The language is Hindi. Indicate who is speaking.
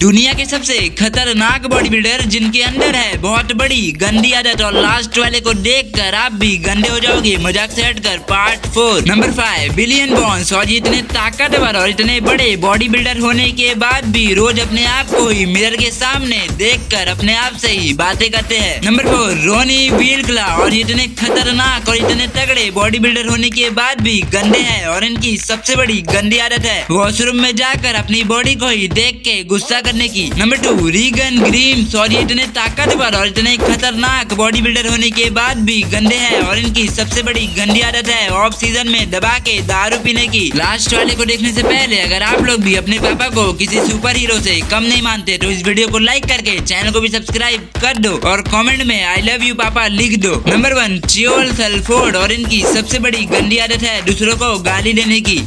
Speaker 1: दुनिया के सबसे खतरनाक बॉडी बिल्डर जिनके अंदर है बहुत बड़ी गंदी आदत और लास्ट वाले को देख कर आप भी गंदे हो जाओगे, मज़ाक से हटकर part four number five billion bones और इतने ताकतवर और इतने बड़े बॉडी बिल्डर होने के बाद भी रोज अपने आप को ही मिरर के सामने देख कर अपने आप से ही बातें करते हैं. नंबर फोर रोनी वीलकला और इतने खतरनाक और इतने तगड़े बॉडी बिल्डर होने के बाद भी गंदे है और इनकी सबसे बड़ी गंदी आदत है. वॉशरूम में जाकर अपनी बॉडी को ही देख के गुस्सा करने की। नंबर टू रीगन ग्रीम सॉरी इतने ताकतवर और इतने खतरनाक बॉडी बिल्डर होने के बाद भी गंदे हैं और इनकी सबसे बड़ी गंदी आदत है ऑफ़ सीज़न में दबा के दारू पीने की। लास्ट वाले को देखने से पहले अगर आप लोग भी अपने पापा को किसी सुपर हीरो से कम नहीं मानते तो इस वीडियो को लाइक करके चैनल को भी सब्सक्राइब कर दो और कमेंट में आई लव यू पापा, लिख दो। नंबर वन चियोल सल्फोर्ड और इनकी सबसे बड़ी गंदी आदत है दूसरों को गाली देने की।